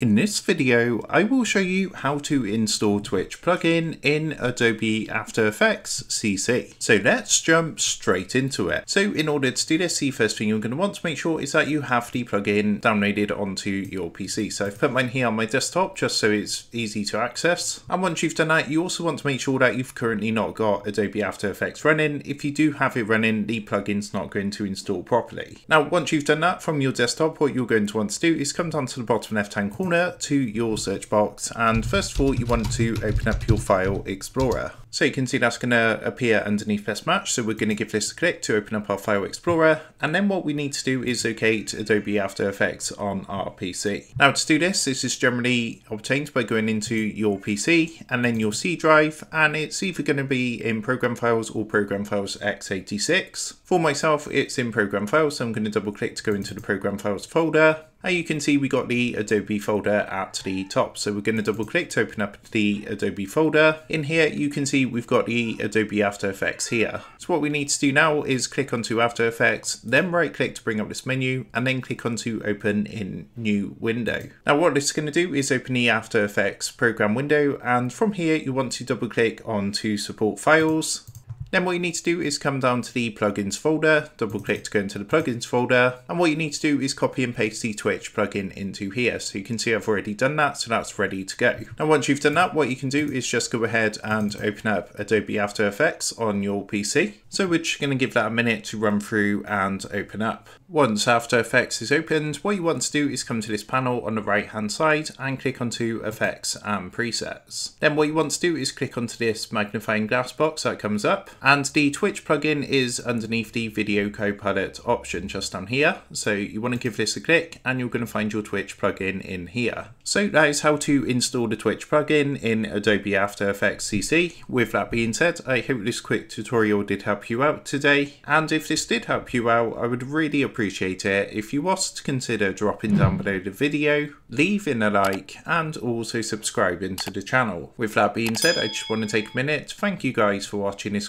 In this video, I will show you how to install Twitch plugin in Adobe After Effects CC. So let's jump straight into it. So in order to do this, the first thing you're going to want to make sure is that you have the plugin downloaded onto your PC. So I've put mine here on my desktop just so it's easy to access. And once you've done that, you also want to make sure that you've currently not got Adobe After Effects running. If you do have it running, the plugin's not going to install properly. Now, once you've done that from your desktop, what you're going to want to do is come down to the bottom left-hand corner corner to your search box and first of all you want to open up your file explorer. So you can see that's going to appear underneath this Match. So we're going to give this a click to open up our File Explorer. And then what we need to do is locate Adobe After Effects on our PC. Now to do this, this is generally obtained by going into your PC and then your C drive. And it's either going to be in Program Files or Program Files x86. For myself, it's in Program Files. So I'm going to double click to go into the Program Files folder. And you can see we got the Adobe folder at the top. So we're going to double click to open up the Adobe folder. In here, you can see we've got the Adobe After Effects here. So what we need to do now is click onto After Effects, then right click to bring up this menu, and then click onto open in new window. Now what this is going to do is open the After Effects program window, and from here you want to double click onto support files, then what you need to do is come down to the plugins folder, double click to go into the plugins folder, and what you need to do is copy and paste the Twitch plugin into here. So you can see I've already done that, so that's ready to go. Now once you've done that, what you can do is just go ahead and open up Adobe After Effects on your PC. So we're just going to give that a minute to run through and open up. Once After Effects is opened, what you want to do is come to this panel on the right hand side and click onto Effects and Presets. Then what you want to do is click onto this magnifying glass box that comes up and the Twitch plugin is underneath the Video Copilot option just down here. So you want to give this a click and you're going to find your Twitch plugin in here. So that is how to install the Twitch plugin in Adobe After Effects CC. With that being said, I hope this quick tutorial did help you out today. And if this did help you out, I would really appreciate it if you was to consider dropping down below the video, leaving a like, and also subscribing to the channel. With that being said, I just want to take a minute thank you guys for watching this